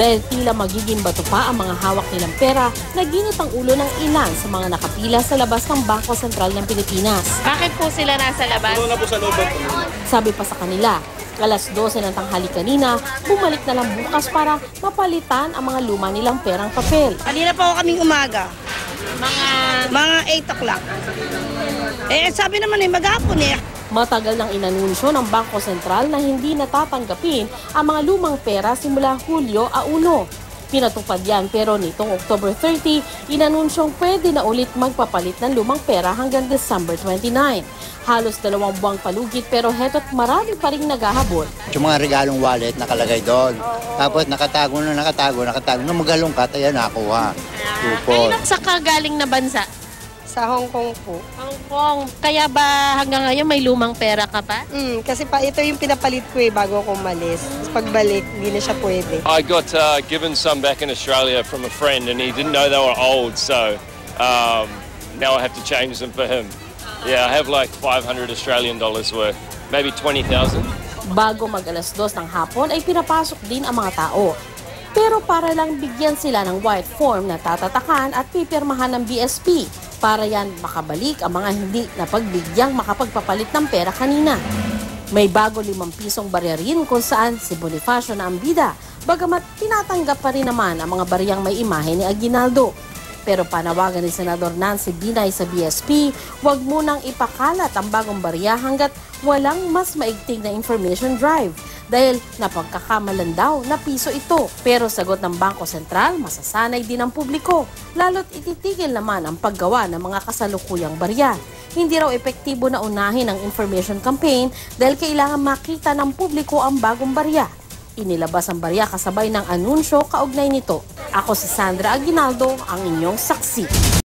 Dahil tila magiging bato pa ang mga hawak nilang pera, naginit ang ulo ng ilan sa mga nakapila sa labas ng Bangko Sentral ng Pilipinas. Bakit po sila nasa labas? Sabi pa sa kanila, alas 12 ng tanghali kanina, bumalik na lang bukas para mapalitan ang mga luma nilang perang papel. Kanina pa ako kaming umaga, Mga mga 8 o'clock. Eh, sabi naman eh, maghapon eh. Matagal nang inanunsyo ng Bangko Sentral na hindi natatanggapin ang mga lumang pera simula Hulyo a 1. Pinatupad yan pero nitong October 30, inanunsyong pwede na ulit magpapalit ng lumang pera hanggang December 29. Halos dalawang buwang palugit pero heto't marami pa rin naghahabol. Yung mga regalong wallet nakalagay doon. Tapos nakatago na nakatago, nakatago. Nung magalungkat, ayan nakuha. Kupon. kayo sa kagaling na bansa? Sa Hong Kong po. Hong Kong. Kaya ba hanggang ngayon may lumang pera ka pa? Mm, kasi pa ito yung pinapalit ko eh bago ako umalis. Pagbalik, hindi na siya pwede. I got uh, given some back in Australia from a friend, and he didn't know they were old, so um, now I have to change them for him. Yeah, I have like 500 Australian dollars worth, maybe 20,000. Bago mag alas 2 ng hapon ay pinapasok din ang mga tao. Pero para lang bigyan sila ng white form na tatatakan at pipirmahan ng BSP para yan makabalik ang mga hindi napagbigyang makapagpapalit ng pera kanina. May bago limang pisong barya rin kung saan si Bonifacio na ang bida, bagamat tinatanggap pa rin naman ang mga bariyang may imahe ni Aguinaldo. Pero panawagan ni Senador Nancy Binay sa BSP, huwag munang ipakalat ang bagong barya hanggat walang mas maigting na information drive dahil napagkakamalan daw na piso ito. Pero sagot ng Bangko Sentral, masasanay din ang publiko, lalo't ititigil naman ang paggawa ng mga kasalukuyang barya. Hindi raw epektibo na unahin ang information campaign dahil kailangan makita ng publiko ang bagong barya. Inilabas ang barya kasabay ng anunsyo kaugnay nito. Ako si Sandra Aguinaldo, ang inyong saksi.